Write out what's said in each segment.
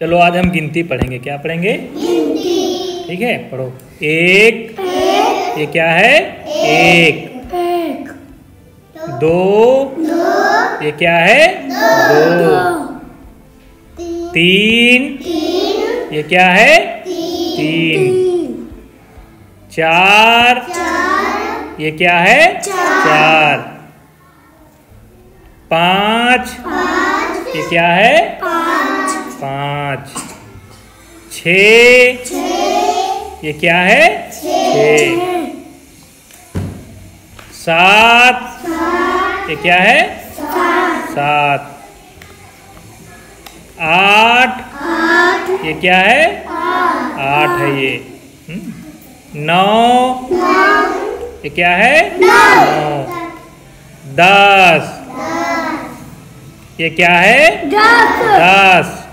चलो आज हम गिनती पढ़ेंगे। क्या पढ़ेंगे? ठीक है पढ़ो। एक। ये क्या है? एक। दो। ये क्या है? दो। तीन। ये क्या है? तीन। चार। ये क्या है? चार। पाँच। ये क्या है? पाँच। छ। ये क्या है? छ। सात। ये क्या है? सात। आठ। ये क्या है? आठ है ये। हम्म। नौ। ये क्या है? नौ। दस। ये क्या है? दस।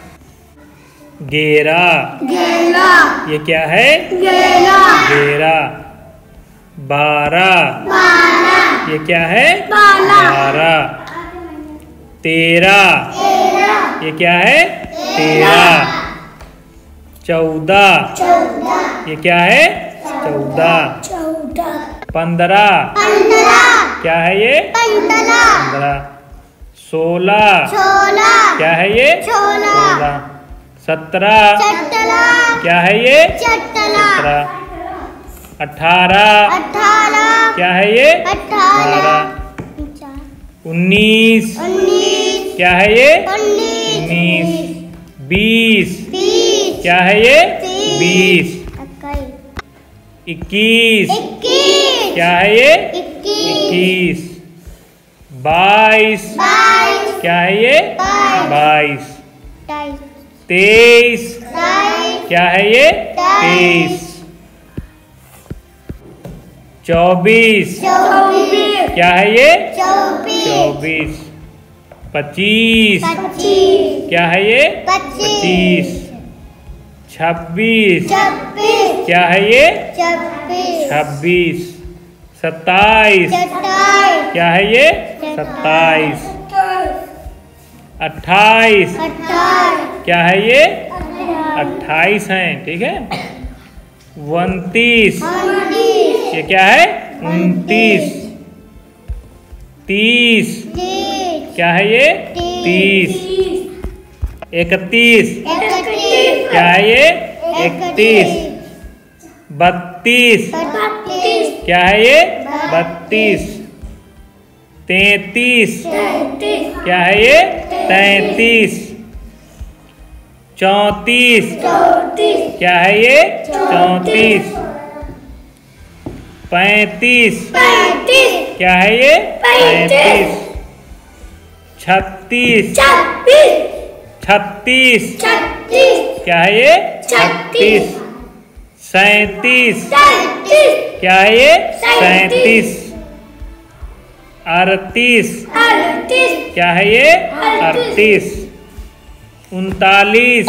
ग्यारह गेला ये क्या है? गेला ग्यारह बारह बारह ये क्या है? बारह तेरह ये क्या है? तेरह चौदह ये क्या है? चौदह पंद्रह। क्या है ये? पंद्रह। सोलह। क्या है ये? सोलह। सत्रह। क्या है ये? सत्रह। अठारह। क्या है ये? अठारह। उन्नीस। क्या है ये? उन्नीस। बीस। क्या है ये? बीस। इक्कीस। क्या है ये? इक्कीस। बाईस। क्या है ये? बाईस। तेईस। क्या है ये? तेईस। चौबीस। क्या है ये? चौबीस। पच्चीस। क्या है ये? पच्चीस। छब्बीस। क्या है ये? छब्बीस। सत्ताईस। क्या है ये? सत्ताईस। अट्ठाईस। क्या है ये? अट्ठाईस। है ठीक है? उनतीस। ये क्या है? उनतीस। तीस। क्या है ये? तीस। इकतीस। क्या है ये? इकतीस। बत्तीस। क्या है ये? बत्तीस। तैतीस। क्या है ये? तैतीस। चौंतीस। क्या है ये? चौंतीस। पैंतीस। क्या है ये? पैंतीस। छत्तीस। छत्तीस। क्या है ये? छत्तीस। सैतीस। क्या है ये? सैंतीस। अड़तीस। क्या है ये? अड़तीस। उनतालीस।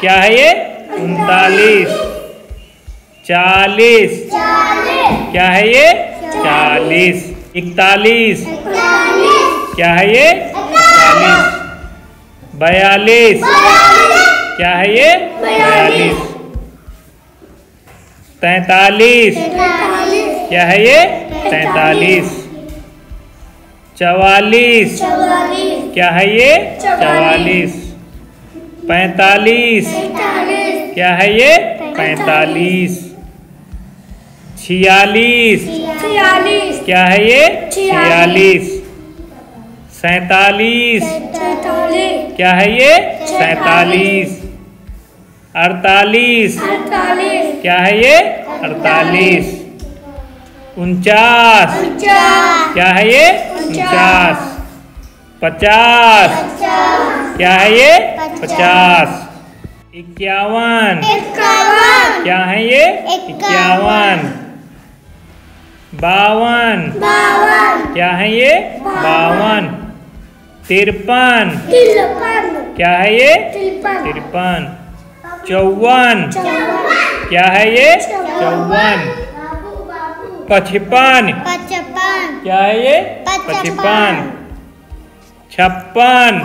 क्या है ये? उनतालीस। चालीस। क्या है ये? चालीस। इकतालीस। क्या है ये? चालीस बयालीस। क्या है ये? बयालीस। तैतालीस। क्या है ये? तैतालीस। चवालीस। क्या है ये? चवालीस। पैंतालीस। क्या है ये? पैंतालीस। छियालीस। क्या है ये? छियालीस। सैतालीस। क्या है ये? सैतालीस। अड़तालीस। क्या है ये? अड़तालीस। उनचास। क्या है ये? उनचास। पचास। क्या है ये? पचास। इक्यावन। क्या है ये? इक्यावन। बावन। क्या है ये? बावन। तिरपन। क्या है ये? तिरपन। चौवन। क्या है ये? चौवन। पचपन। पचपन। क्या है ये? पचपन। छप्पन।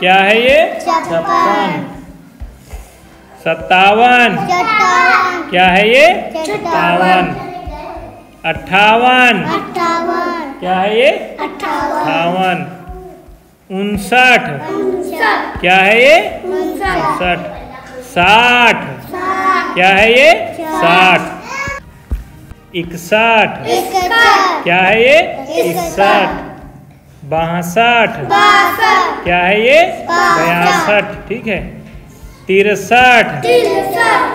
क्या है ये? छप्पन। सत्तावन। क्या है ये? सत्तावन। अट्ठावन। क्या है ये? अट्ठावन। उनसठ। क्या है ये? उनसठ। उनसठ। साठ। साठ। क्या है ये? साठ। इकसठ। क्या है ये? इकसठ। बासठ। क्या है ये। बयासठ ठीक है। तिरसठ।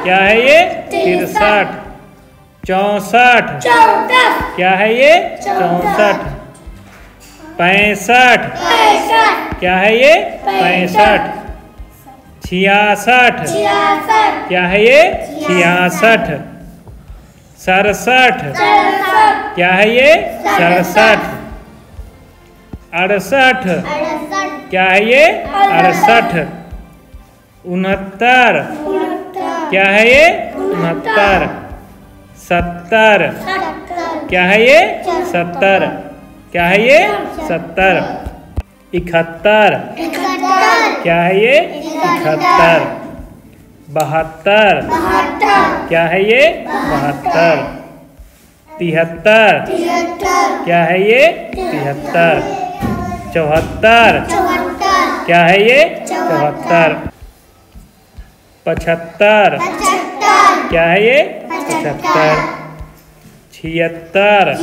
क्या है ये? तिरसठ। चौसठ। क्या है ये? चौसठ। पैंसठ। क्या है ये? पैंसठ। छियासठ। क्या है ये? छियासठ। सड़सठ। क्या है ये? सड़सठ। अड़सठ। क्या है ये? अड़सठ। उनहत्तर। क्या है ये? उनहत्तर। सत्तर। क्या है ये? सत्तर। क्या है ये? सत्तर। इकहत्तर। क्या है ये? इकहत्तर। बहत्तर। क्या है ये? बहत्तर। तिहत्तर। क्या है ये? तिहत्तर। चौहत्तर। क्या है ये? चौहत्तर। पचहत्तर। क्या है ये? पचहत्तर। छिहत्तर।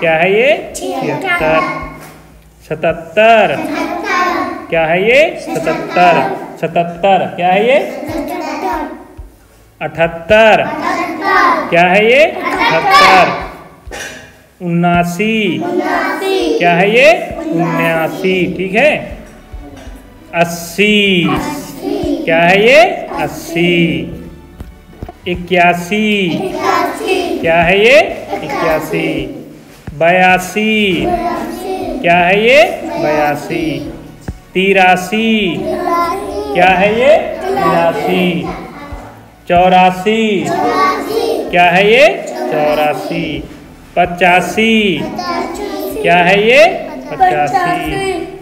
क्या है ये? छिहत्तर। सतहत्तर। क्या है ये? सतहत्तर। सतहत्तर। क्या है ये? अठहत्तर। क्या है ये? अठहत्तर। उन्नासी। क्या है ये? उन्यासी। ठीक है? अस्सी। क्या है ये? अस्सी। इक्यासी। क्या है ये? इक्यासी। बयासी। क्या है ये? बयासी। तिरासी। क्या है ये? तिरासी चौरासी। क्या है ये? चौरासी। पचासी। क्या है ये? पचासी।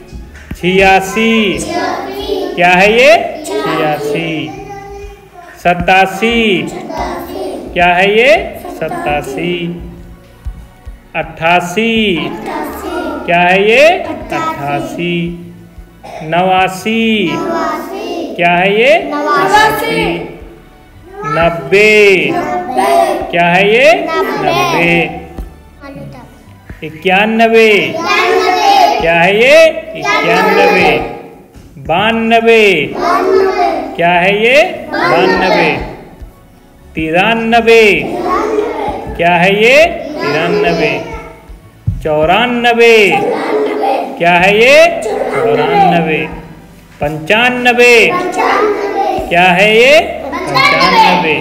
छियासी। क्या है ये? छियासी। सतासी क्या है ये? सतासी अट्ठासी। क्या है ये? अट्ठासी। नवासी। क्या है ये? नवासी। नब्बे। क्या है ये? नब्बे। इक्यानवे। क्या है ये? इक्यानवे। बानवे। क्या है ये? बानवे। तिरानवे। क्या है ये? तिरानवे। चौरानबे क्या है ये? चौरानवे। पंचानवे क्या है ये? पंचानवे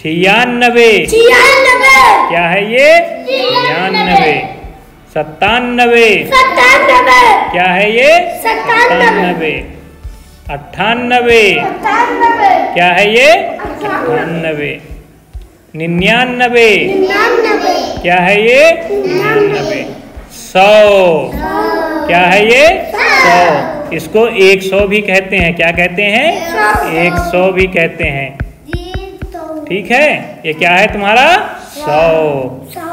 छियानवे छियानवे क्या है ये? छियानवे सत्तानवे सत्तानवे क्या है ये? सत्तानवे। अट्ठानवे सत्तानवे क्या है ये? अट्ठानवे निन्यानवे निन्यानवे क्या है ये? निन्यानवे सौ। क्या है ये? सौ। इसको एक सौ भी कहते हैं। क्या कहते हैं? एक सौ भी कहते हैं। ठीक है? ये क्या है तुम्हारा? सौ।